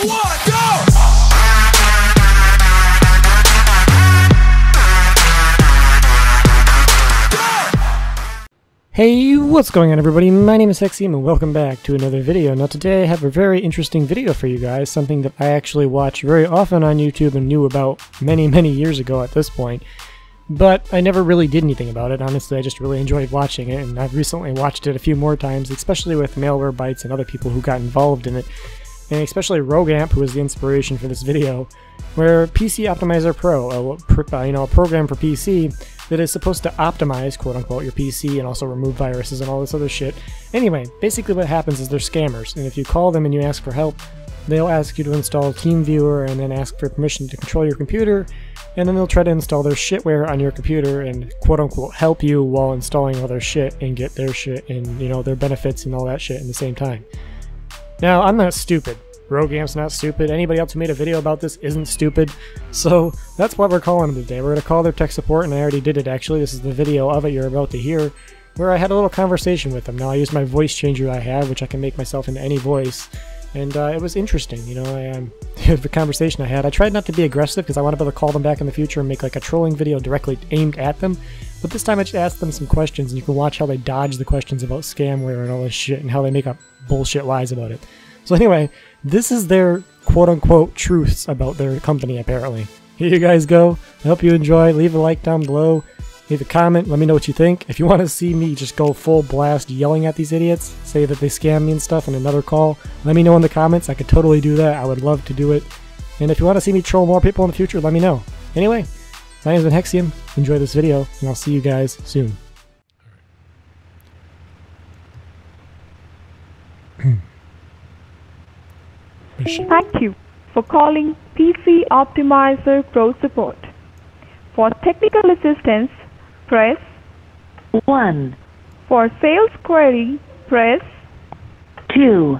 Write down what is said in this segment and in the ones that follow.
Hey, what's going on everybody? My name is Hexxium and welcome back to another video. Now today I have a very interesting video for you guys, something that I actually watch very often on YouTube and knew about many, many years ago at this point. But I never really did anything about it, honestly I just really enjoyed watching it and I've recently watched it a few more times, especially with malware Malwarebytes and other people who got involved in it. And especially Rogamp, who was the inspiration for this video, where PC Optimizer Pro, a, uh, you know, a program for PC that is supposed to optimize, quote unquote, your PC and also remove viruses and all this other shit. Anyway, basically what happens is they're scammers, and if you call them and you ask for help, they'll ask you to install TeamViewer and then ask for permission to control your computer, and then they'll try to install their shitware on your computer and quote unquote help you while installing all their shit and get their shit and you know their benefits and all that shit in the same time. Now, I'm not stupid. Rogamp's not stupid. Anybody else who made a video about this isn't stupid. So that's what we're calling them today. We're going to call their tech support, and I already did it actually. This is the video of it you're about to hear, where I had a little conversation with them. Now, I use my voice changer I have, which I can make myself into any voice. And uh, it was interesting, you know, I, um, the conversation I had. I tried not to be aggressive because I want to be able to call them back in the future and make like a trolling video directly aimed at them. But this time I just asked them some questions, and you can watch how they dodge the questions about scamware and all this shit, and how they make up bullshit lies about it. So anyway, this is their quote-unquote truths about their company, apparently. Here you guys go. I hope you enjoy. Leave a like down below. Leave a comment. Let me know what you think. If you want to see me just go full blast yelling at these idiots, say that they scam me and stuff in another call, let me know in the comments. I could totally do that. I would love to do it. And if you want to see me troll more people in the future, let me know. Anyway, my name is Hexxium. Enjoy this video, and I'll see you guys soon. Thank you for calling PC Optimizer Pro Support. For technical assistance, press 1, for sales query, press 2,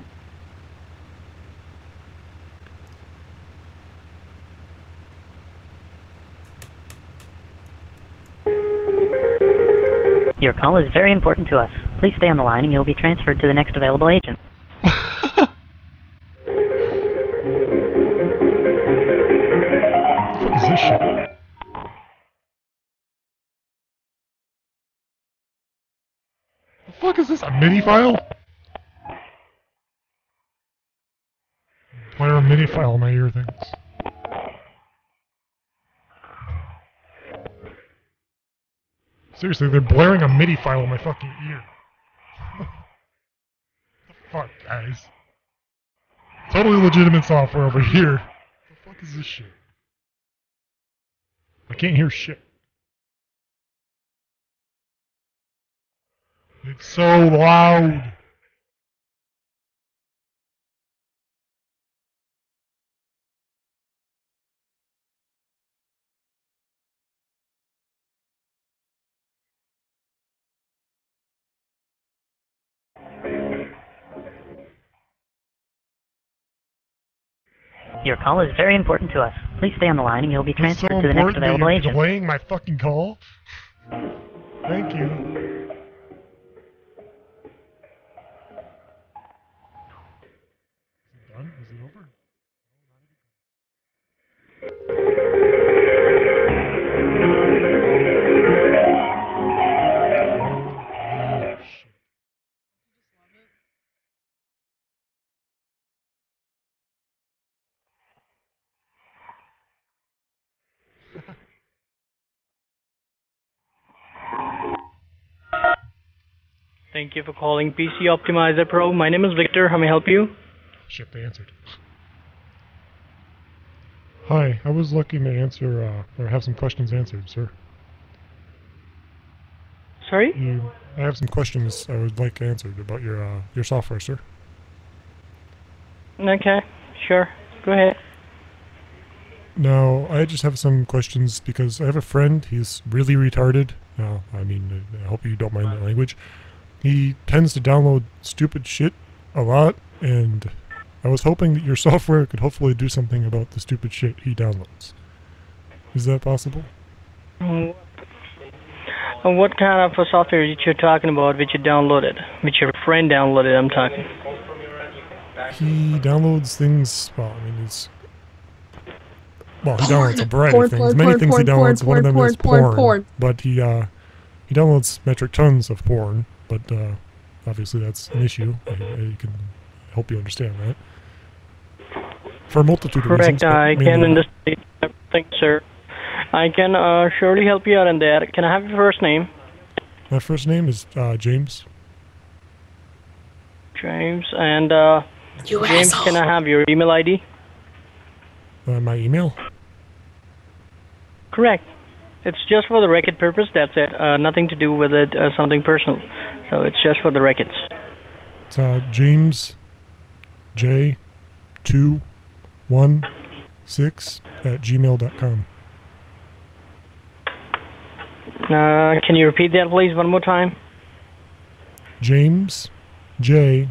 Your call is very important to us. Please stay on the line and you'll be transferred to the next available agent. MIDI file? Why are a MIDI file in my ear things? Seriously, they're blaring a MIDI file in my fucking ear. the fuck, guys? Totally legitimate software over here. What The fuck is this shit? I can't hear shit. It's so loud. Your call is very important to us. Please stay on the line and you'll be It's so transferred to the next available agent. delaying my fucking call. Thank you. Thank you for calling PC Optimizer Pro. My name is Victor. How may I help you? Shit, they answered. Hi, I was looking to answer, uh, or have some questions answered, sir. Sorry? You, I have some questions I would like answered about your, uh, your software, sir. Okay, sure. Go ahead. Now, I just have some questions because I have a friend. He's really retarded. No, I mean, I hope you don't mind the language. He tends to download stupid shit a lot, and I was hoping that your software could hopefully do something about the stupid shit he downloads. Is that possible? Mm, What kind of a software that you're talking about which you downloaded? Which your friend downloaded, I'm talking. he downloads things. Well, I mean, it's well, he Porn. downloads a variety Porn, of things. porn, Many porn, things he porn, downloads. One of them porn, is porn, porn, porn. but he uh, he downloads metric tons of porn. But uh, obviously, that's an issue. I, I can help you understand that. For a multitude of reasons. Correct. I can that. understand everything, sir. I can uh, surely help you out in that. Can I have your first name? My first name is uh, James. James. And uh, You James, asshole. can I have your email ID? Uh, my email. Correct. It's just for the record purpose. That's it. Uh, nothing to do with it. Uh, something personal. So it's just for the records. It's uh, James J two one six at gmail.com. Uh, can you repeat that, please, one more time? James J.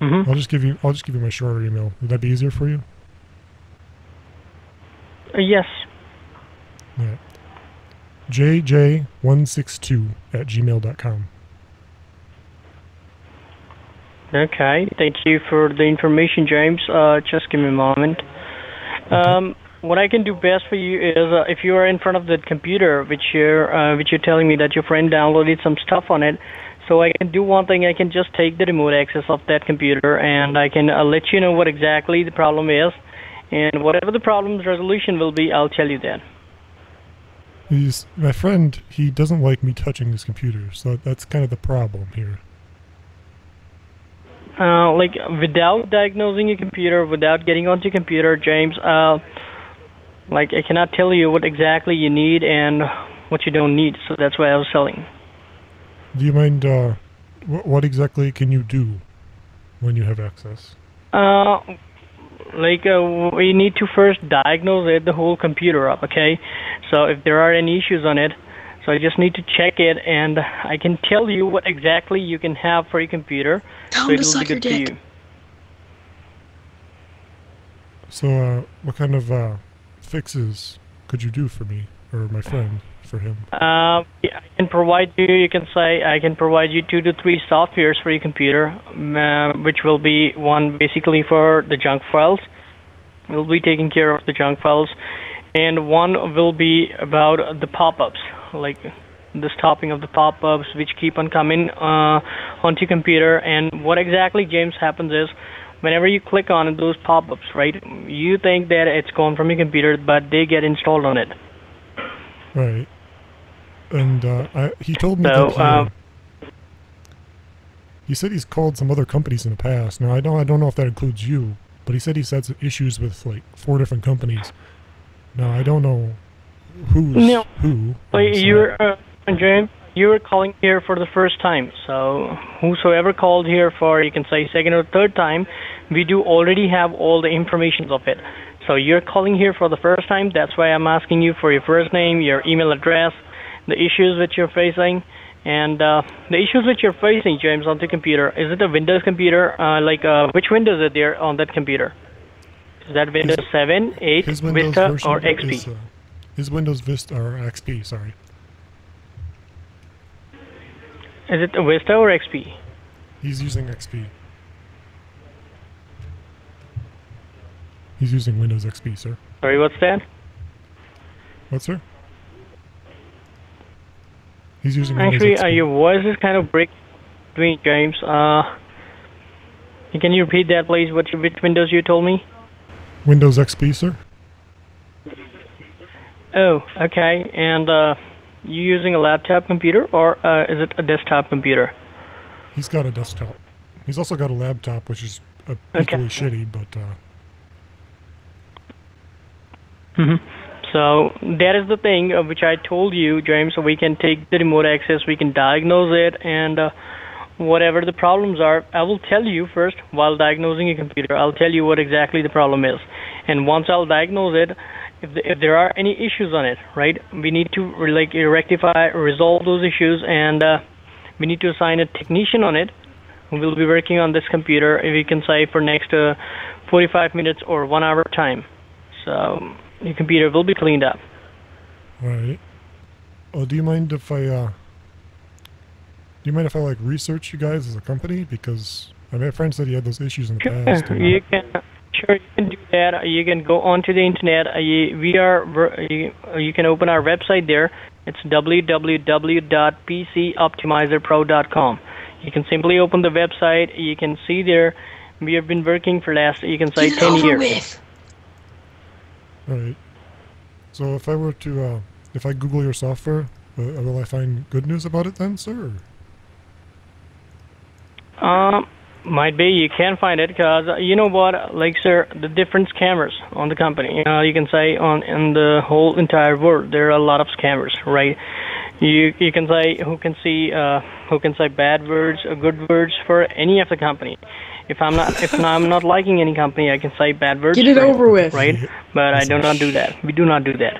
Mm-hmm. I'll just give you. I'll just give you my shorter email. Would that be easier for you? Uh, yes. Yeah jj162 at gmail.com. Okay, thank you for the information, James. Uh, just give me a moment. Um, what I can do best for you is uh, if you are in front of the computer, which you're uh, which you're telling me that your friend downloaded some stuff on it. So I can do one thing. I can just take the remote access of that computer, and I can uh, let you know what exactly the problem is, and whatever the problem's resolution will be, I'll tell you then. He's my friend. He doesn't like me touching his computer, so that's kind of the problem here. Uh, like without diagnosing your computer, without getting onto your computer, James, uh, like I cannot tell you what exactly you need and what you don't need. So that's why I was selling. Do you mind? Uh, wh- what exactly can you do when you have access? Uh, like uh, we need to first diagnose it, the whole computer up. Okay, so if there are any issues on it, so I just need to check it, and I can tell you what exactly you can have for your computer. Tell so it'll be suck your good for dick. you. So, uh, what kind of uh, fixes could you do for me or my friend for him? Uh, yeah, I can provide you. You can say I can provide you two to three softwares for your computer, um, uh, which will be one basically for the junk files. We'll be taking care of the junk files, and one will be about the pop-ups, like the stopping of the pop-ups which keep on coming uh, onto your computer. And what exactly, James, happens is whenever you click on those pop-ups, right? You think that it's gone from your computer, but they get installed on it. Right. And uh, I, he told me So, that he, um, he said he's called some other companies in the past. Now I don't I don't know if that includes you, but he said he's had some issues with like four different companies. Now I don't know who's No. who. Well, so- you're, uh, James, you were calling here for the first time. So, whosoever called here for, you can say second or third time, we do already have all the information of it. So, you're calling here for the first time. That's why I'm asking you for your first name, your email address, the issues that you're facing, and uh, the issues that you're facing, James, on the computer. Is it a Windows computer? Uh, like, uh, which Windows is there on that computer? Is that Windows 7, 8, his Windows Vista, or XP? is, uh, his Windows Vista or XP, sorry. Is it a Vista or XP? He's using XP. He's using Windows XP, sir. Sorry, what's that? What, sir? He's using Windows Actually, XP. uh, your voice is kind of break between James. Uh, can you repeat that, please? What which Windows you told me? Windows XP, sir. Oh, okay. And uh, you using a laptop computer or uh, is it a desktop computer? He's got a desktop. He's also got a laptop, which is uh, Okay. equally shitty, but uh, So that is the thing uh, which I told you, James. So we can take the remote access, we can diagnose it, and uh, whatever the problems are, I will tell you first while diagnosing your computer. I'll tell you what exactly the problem is, and once I'll diagnose it, if the, if there are any issues on it, right, we need to like rectify, resolve those issues, and uh, we need to assign a technician on it who will be working on this computer. If you can say for next uh, 45 minutes or one hour time. So your computer will be cleaned up. Right. Oh, do you mind if I uh do you mind if I like research you guys as a company because I mean, my friend said he had those issues in the past. and- you can sure you can do that. You can go onto the internet. Uh, you, we are you, you can open our website there. It's www.pcoptimizerpro.com. You can simply open the website. You can see there. We have been working for last you can say ten years. Right. So if I were to, uh, if I Google your software, uh, will I find good news about it then, sir? Um, might be you can find it because uh, you know what, like sir, the different scammers on the company. You know, you can say on in the whole entire world there are a lot of scammers, right? You you can say who can see uh, who can say bad words or good words for any of the company. If I'm not if I'm not liking any company, I can say bad words. Get it for over with. right? But I do not do that. We do not do that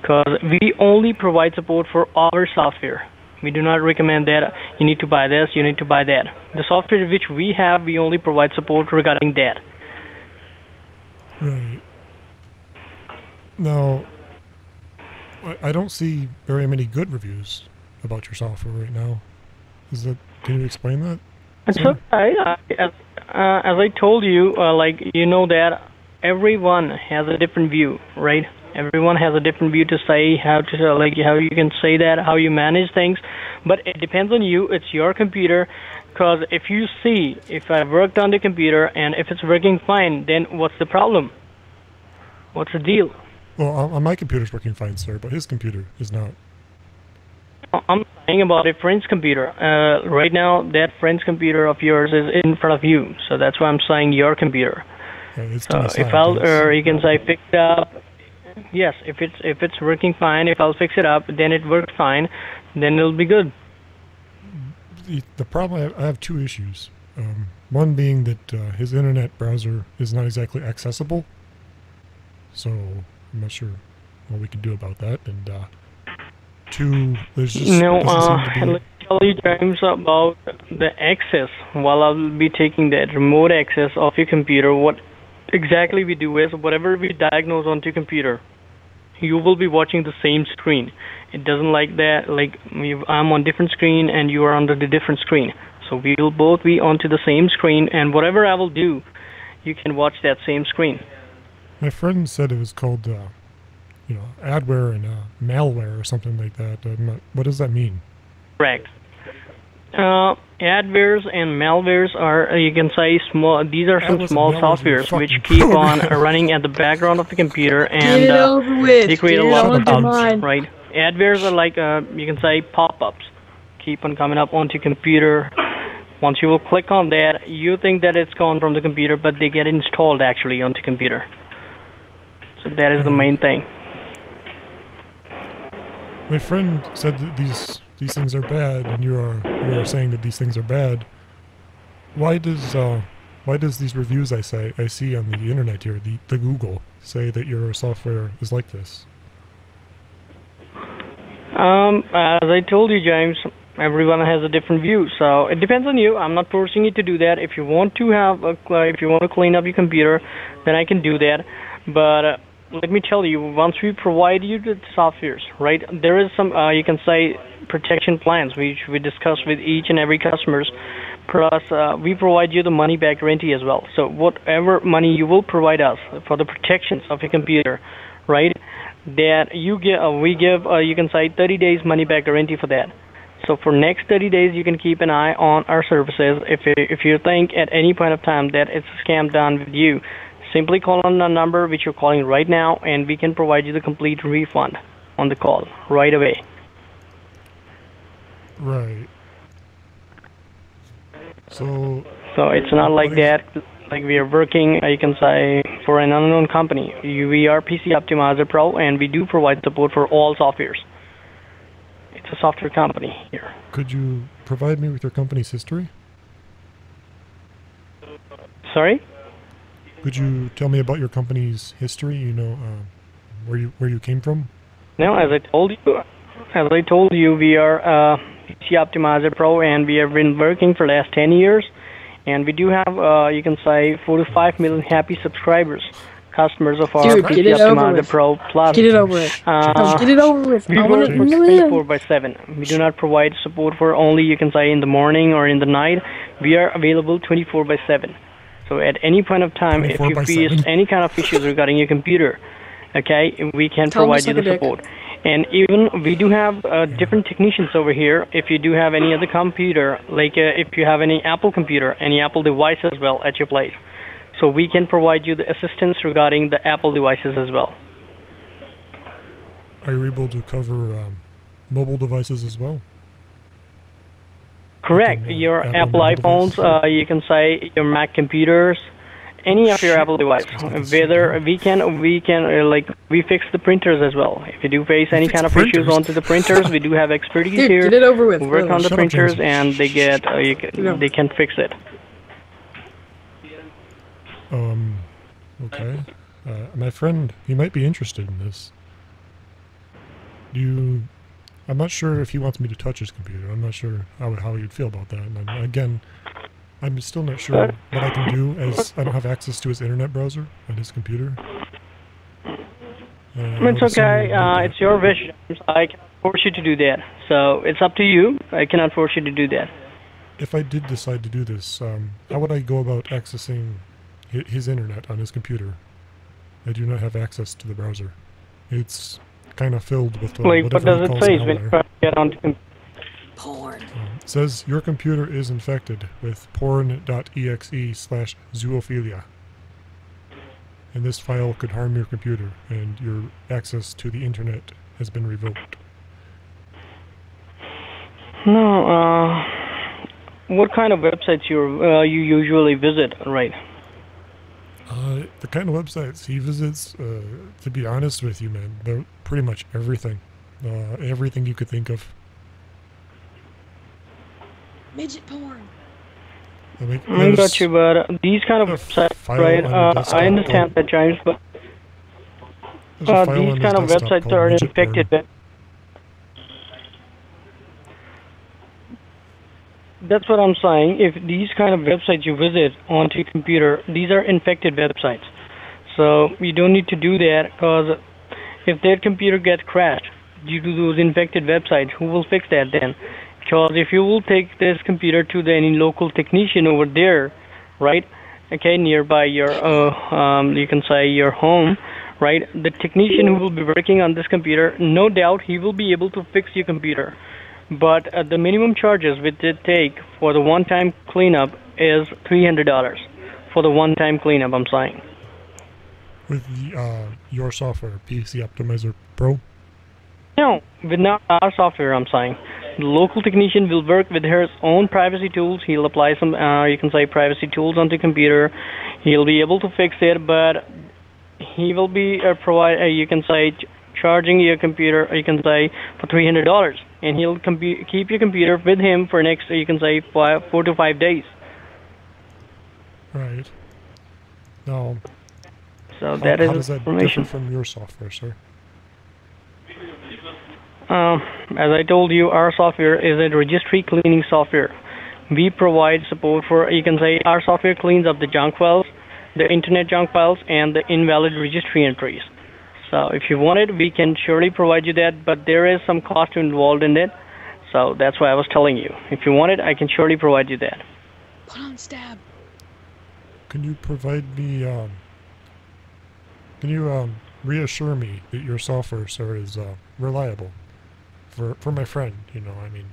because we only provide support for our software. We do not recommend that you need to buy this, you need to buy that. The software which we have, we only provide support regarding that. Right. Now, I- I don't see very many good reviews about your software right now. Is that? Can you explain that? And so, I, I, as, uh, as I told you, uh, like you know that everyone has a different view, right? Everyone has a different view to say how to like how you can say that, how you manage things, but it depends on you. It's your computer. Because if you see, if I worked on the computer and if it's working fine, then what's the problem? What's the deal? Well, on, on my computer's working fine, sir, but his computer is not. I'm saying about a friend's computer. Uh, right now, that friend's computer of yours is in front of you, so that's why I'm saying your computer. It's to So if I'll, or you can say fix it up. Yes, if it's if it's working fine, if I'll fix it up, then it works fine, then it'll be good. the, the problem I have, I have two issues. Um, one being that uh, his internet browser is not exactly accessible, so I'm not sure what we can do about that. And uh, two, there's just No, uh, to let me tell you, James, about the access. While I'll be taking that remote access of your computer, what exactly we do is whatever we diagnose onto your computer, you will be watching the same screen. It doesn't like that. Like I'm on different screen and you are on the different screen. So we will both be onto the same screen, and whatever I will do, you can watch that same screen. My friend said it was called, uh, you know, adware and uh, malware or something like that. Not, what does that mean? Correct. Uh, adwares and malwares are, uh, you can say, small. These are some Atlas small softwares which keep on running at the background of the computer, and uh, they create Get a lot of of problems. Right? Adwares are like, uh, you can say, pop-ups. Keep on coming up onto computer. Once you will click on that, you think that it's gone from the computer, but they get installed actually onto computer. So that is the main thing. My friend said that these these things are bad, and you are you are saying that these things are bad. Why does uh, why does these reviews I say I see on the internet here, the the Google, say that your software is like this? Um, as I told you, James, everyone has a different view, so it depends on you. I'm not forcing you to do that. If you want to have, a, if you want to clean up your computer, then I can do that. But uh, let me tell you, once we provide you the softwares, right? There is some, uh, you can say, protection plans which we discuss with each and every customers. Plus, uh, we provide you the money back guarantee as well. So whatever money you will provide us for the protections of your computer, right? That you give, uh, we give, uh, you can say 30 days money back guarantee for that. So for next 30 days, you can keep an eye on our services. If you, if you think at any point of time that it's a scam done with you, simply call on the number which you're calling right now, and we can provide you the complete refund on the call right away. Right. So So it's not like that. Like we are working, you can say, for an unknown company. We are PC Optimizer Pro, and we do provide support for all softwares. It's a software company here. could you provide me with your company's history? Sorry. Could you tell me about your company's history? You know, uh, where you where you came from? Now, as I told you, as I told you, we are uh, PC Optimizer Pro, and we have been working for the last 10 years, and we do have, uh, you can say, 4 to 5 million happy subscribers. customers of our Dude, PC get it over Optimizer. Pro Plus. Get it over with. Uh, get it over with. We I want work it for in the 24 by 7. We do not provide support for only, you can say, in the morning or in the night. We are available 24 by 7. So at any point of time, if you face 7? any kind of issues regarding your computer, okay, we can Tell 'em to provide you the a dick. support. And even we do have uh, different technicians over here. If you do have any other computer, like uh, if you have any Apple computer, any Apple device as well at your place, so we can provide you the assistance regarding the Apple devices as well. Are you able to cover um, mobile devices as well? Correct. Your Apple Apple iPhones, uh, you can say your Mac computers, any of your Apple device. Whether we can, we can uh, like we fix the printers as well. If you do face any kind of printers? issues onto the printers, we do have expertise Dude, here. get it over with. who work really. on the Shut up, printers and they get uh, you can, No. they can fix it. Um, okay. Uh, my friend, he might be interested in this. Do you... I'm not sure if he wants me to touch his computer. I'm not sure how, how you'd feel about that. And I'm- again, I'm still not sure what I can do as I don't have access to his internet browser on his computer. Uh, It's okay. Uh, it's your wish. I cannot force you to do that. So it's up to you. I cannot force you to do that. If I did decide to do this, um, how would I go about accessing his internet on his computer? I do not have access to the browser. It's kind of filled with uh, like what does it say when you malware. to get onto com- Porn. Um, it says your computer is infected with porn.exe slash zoophilia. And this file could harm your computer, and your access to the internet has been revoked. No. Uh, what kind of websites you uh, you usually visit? Right. Uh, the kind of websites he visits, uh, to be honest with you, man, they're pretty much everything. Uh, everything you could think of. Midget porn. I mean, I there's- got you, but uh, these kind of a websites, right? Uh, I understand that, James, but uh, these kind of websites are midget porn. infected. That's what I'm saying. If these kind of websites you visit onto your computer, these are infected websites. So you don't need to do that because if their computer gets crashed due to those infected websites, who will fix that then? Because if you will take this computer to the, any local technician over there, right? Okay, nearby your, uh, um, you can say your home, right? The technician who will be working on this computer, no doubt he will be able to fix your computer. But uh, the minimum charges which they take for the one-time cleanup is $300 for the one-time cleanup. I'm saying. With the, uh, your software, PC Optimizer Pro. No, with not our software, I'm saying. The local technician will work with his own privacy tools. He'll apply some, uh, you can say, privacy tools onto computer. He'll be able to fix it, but he will be uh, provide, uh, you can say, ch- charging your computer, you can say, for three hundred dollars, and he'll keep your computer with him for next, you can say, five, four to five days. Right. Now, So how, that is how does that information. differ from your software, sir? Um, as I told you, our software is a registry cleaning software. We provide support for, you can say, our software cleans up the junk files, the internet junk files, and the invalid registry entries. So if you want it, we can surely provide you that, but there is some cost involved in it. So that's why I was telling you. If you want it, I can surely provide you that. Put on stab. Can you provide me, um, can you, um, reassure me that your software, sir, is, uh, reliable? For, for my friend, you know, I mean,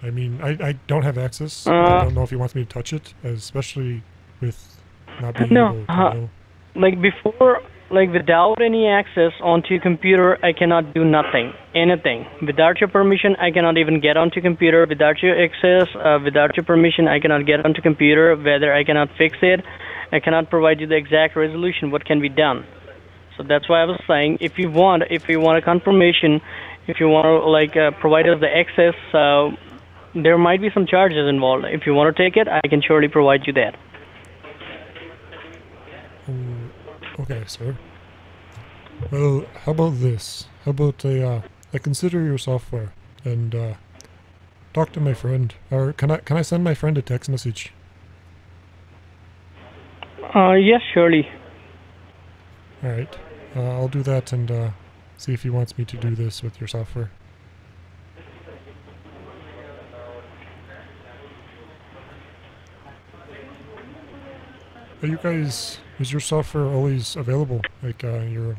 I mean, I, I don't have access. I Uh, don't know if he wants me to touch it, especially with not being No, able to uh, know. like before like without any access onto your computer i cannot do nothing anything without your permission i cannot even get onto computer without your access uh, without your permission i cannot get onto computer whether i cannot fix it i cannot provide you the exact resolution what can be done so that's why i was saying if you want if you want a confirmation if you want to like uh, provide us the access uh, there might be some charges involved if you want to take it i can surely provide you that Oh, okay, sir. Well, how about this? How about I, uh, I consider your software and, uh, talk to my friend. Or can I, can I send my friend a text message? Uh, yes surely All right. Uh, I'll do that and uh, see if he wants me to do this with your software. Are you guys? Is your software always available? Like uh, your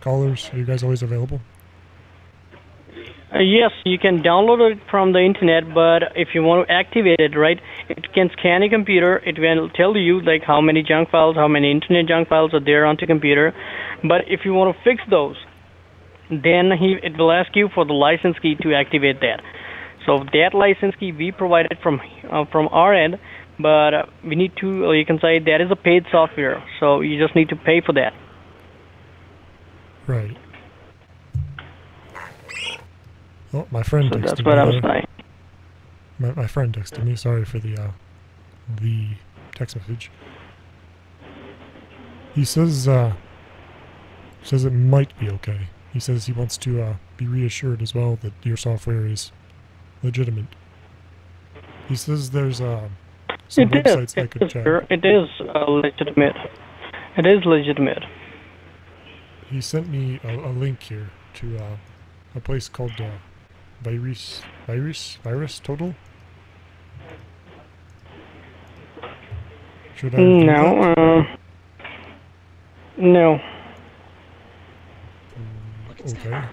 callers? Are you guys always available? Uh, yes, you can download it from the internet, but if you want to activate it, right, it can scan a computer. It will tell you like how many junk files, how many internet junk files are there on the computer. But if you want to fix those, then he it will ask you for the license key to activate that. So that license key we provided from uh, from our end, but uh, we need to. Uh, you can say that is a paid software, so you just need to pay for that. Right. Oh, my friend So texted that's me. what I was saying. My, my friend texted me. Sorry for the uh, the text message. He says uh, says it might be okay. He says he wants to uh, be reassured as well that your software is legitimate. He says there's uh, some It is. websites I could is, check. It is uh, legitimate. It is legitimate. He sent me a, a link here to uh, a place called uh, Virus Virus Virus Total. Should I do that? No. Uh, no. Okay.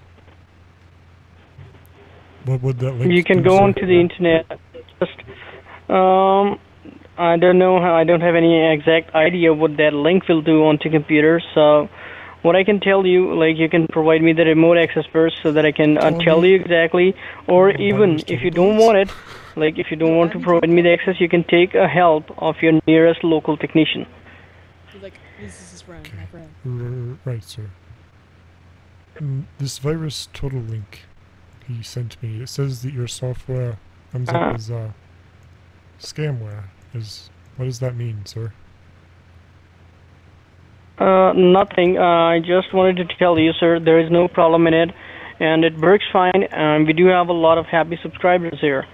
What would that link You can go sir? onto the internet. Just um, I don't know how. I don't have any exact idea what that link will do onto computer. So, what I can tell you, like, you can provide me the remote access first, so that I can uh, Tell tell you exactly. Or even if you don't want it, like, if you don't want to provide me the access, you can take a help of your nearest local technician. He's like, this is his friend, my friend. R- right, sir. Mm, this virus total link he sent me. It says that your software comes Uh-huh. up as uh, scamware. Is what does that mean, sir? Uh, nothing. Uh, I just wanted to tell you, sir, there is no problem in it, and it works fine. Um, we do have a lot of happy subscribers here.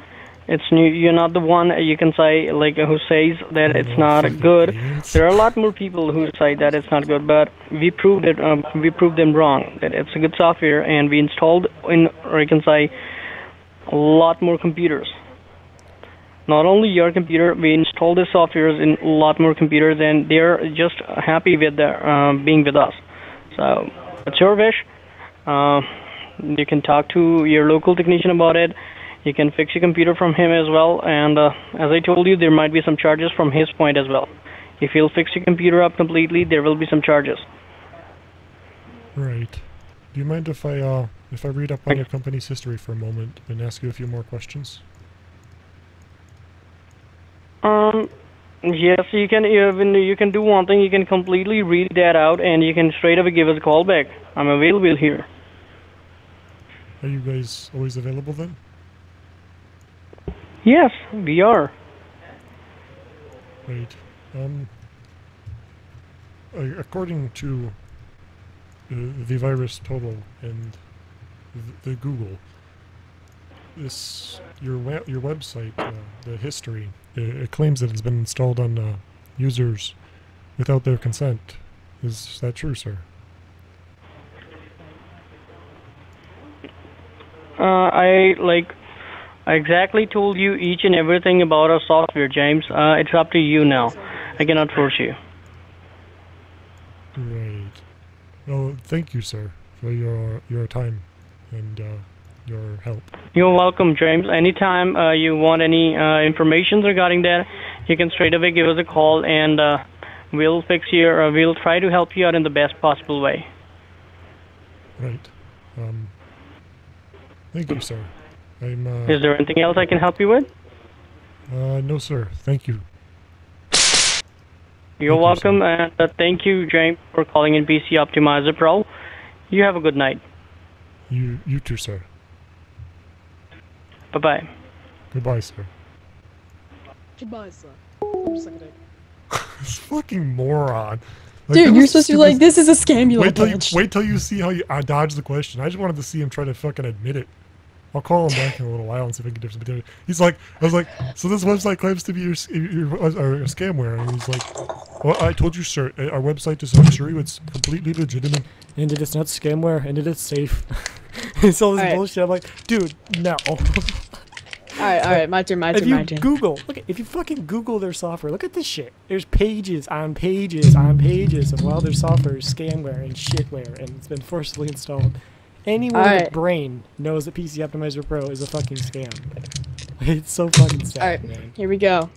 It's new. You're not the one uh, you can say like who says that it's not good. There are a lot more people who say that it's not good, but we proved it. Um, we proved them wrong. That it's a good software, and we installed in, or you can say, a lot more computers. Not only your computer, we install the softwares in a lot more computers, and they're just happy with their um, being with us. So it's your wish. Uh, you can talk to your local technician about it. You can fix your computer from him as well. And uh, as I told you, there might be some charges from his point as well. If he'll fix your computer up completely, there will be some charges. Right. Do you mind if I uh if I read up on your company's history for a moment and ask you a few more questions? Um, yes, you can even you can do one thing. You can completely read that out, and you can straight away give us a call back. I'm available here. Are you guys always available then? Yes, we are. Right. Um. According to uh, the virus total and th- the Google, this your we- your website, uh, the history, it, claims that it's been installed on uh, users without their consent. Is that true, sir? Uh, I like I exactly told you each and everything about our software, James. Uh, it's up to you now. I cannot force you. Great. Well, thank you, sir, for your your time and uh, your help. You're welcome, James. Anytime uh, you want any uh, information regarding that, you can straight away give us a call, and uh, we'll fix your. Uh, we'll try to help you out in the best possible way. Right. Um. Thank you, sir. I'm. Uh, Is there anything else I can help you with? uh no, sir. Thank you. You're Thank welcome, sir. and uh, thank you, James, for calling in PC Optimizer Pro. You have a good night. You you too, sir. Bye bye. Goodbye, sir. Goodbye, sir. I'm just like a dick. this fucking moron. Like, Dude, you're was supposed to be like, this is a scam, you Wait till you wait till you see how you I dodge the question. I just wanted to see him try to fucking admit it. I'll call him back in a little while and see if I can get different. He's like, I was like, so this website claims to be your, your, your or a scamware, and he's like, well, I told you, sir, uh, our website is assure you it's completely legitimate. And it is not scamware, and it is safe. it's all this Alright. bullshit. I'm like, dude, no. Alright, alright, my turn, my if turn, you my turn. Google, look, at, if you fucking Google their software, look at this shit. There's pages on pages on pages of all their software is scamware and shitware, and it's been forcibly installed. Anyone with a brain knows that PC Optimizer Pro is a fucking scam. It's so fucking sad, Alright. man. Here we go.